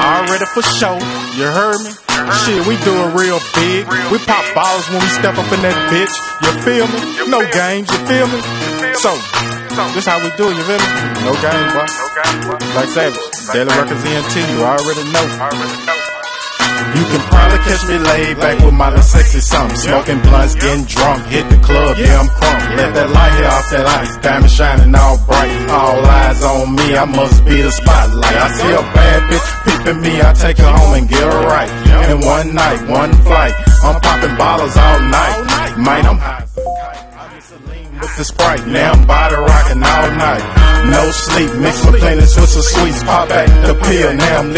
Already for show, you heard me? Shit, we do it real big. We pop bottles when we step up in that bitch. You feel me? No games, you feel me? So, this how we do it, you feel me? No games, boy. Like Savage, Daily Records ENT, you already know. You can probably catch me laid back with my little sexy something. Smoking blunts, getting drunk, hit the club, yeah, I'm crunk. Let that light hit off that ice, diamond shining all bright. All eyes on me, I must be the spotlight. I see a bad bitch peeping me, I take her home and get her right. In one night, one flight, I'm popping bottles all night. Man, I'm high. With the sprite, now I'm body rockin' all night. No sleep, mix with plain and Swiss sweets, pop back the pill, now I'm living.